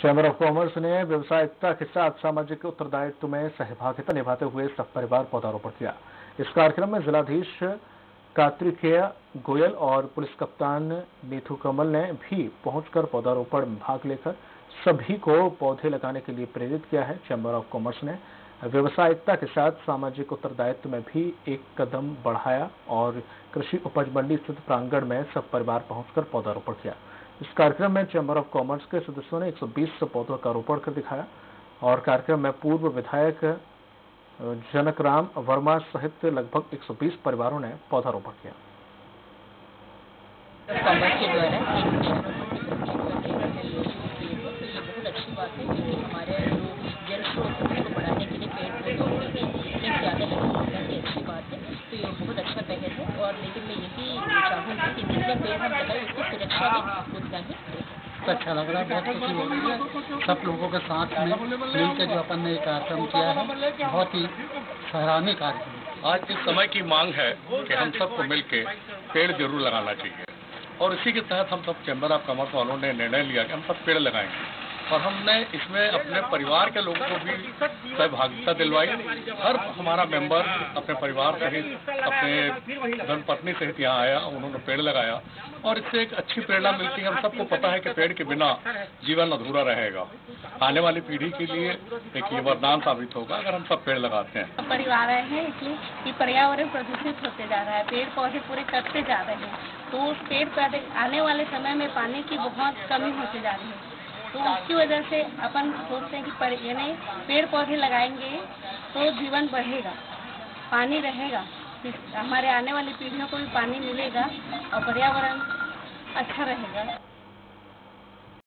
Chamber of commerce ने व्यवसायिकता के साथ सामाजिक उत्तरदायित्व में सहभागिता निभाते हुए सब परिवार पौधारोपण किया। इस कार्यक्रम में जिलाधीश कार्तिकेय गोयल और पुलिस कप्तान नीथू कमल ने भी पहुंचकर पौधारोपण में भाग लेकर सभी को पौधे लगाने के लिए प्रेरित किया है। चैम्बर ऑफ़ कॉमर्स ने व्यवसायिकता के साथ सामाजिक उत्तरदायित्व में भी एक कदम बढ़ाया और कृषि उपज मंडी स्थित प्रांगण में सब परिवार पहुंचकर पौधारोपण किया। इस कार्यक्रम में चैम्बर ऑफ़ कॉमर्स के सदस्यों ने 120 पौधों का रोपण कर दिखाया और कार्यक्रम में पूर्व विधायक जनकराम वर्मा सहित लगभग 120 परिवारों ने पौधारोपण किया। बहुत अच्छा लग रहा है, बहुत खुशी हो रही है। सब लोगों के साथ में मिलकर जो अपन ने कार्यक्रम किया है, बहुत ही सराहनीय कार्यक्रम आज इस समय की मांग है कि हम सबको मिलके पेड़ ज़रूर लगाना चाहिए। और इसी के तहत हम सब चैम्बर ऑफ़ कॉमर्स वालों ने निर्णय लिया कि हम सब पेड़ लगाएँगे। और हमने इसमें अपने परिवार के लोगों को भी सहभागिता दिलवाई। हर हमारा मेंबर अपने परिवार सहित, अपने धर्मपत्नी सहित यहाँ आया, उन्होंने पेड़ लगाया। और इससे एक अच्छी प्रेरणा मिलती है। हम सबको पता है कि पेड़ के बिना जीवन अधूरा रहेगा। आने वाली पीढ़ी के लिए एक ये वरदान साबित होगा, अगर हम सब पेड़ लगाते हैं। परिवार आए हैं, इसलिए पर्यावरण प्रदूषित होते जा रहा है। पेड़ पौधे पूरे कटते जा रहे हैं। तो पेड़ पौधे आने वाले समय में पानी की बहुत कमी होती जा रही है। तो उसकी वजह से अपन सोचते हैं कि पर यानी पेड़ पौधे लगाएँगे तो जीवन बढ़ेगा, पानी रहेगा हमारे आने वाली पीढ़ियों को भी पानी मिलेगा और पर्यावरण अच्छा रहेगा।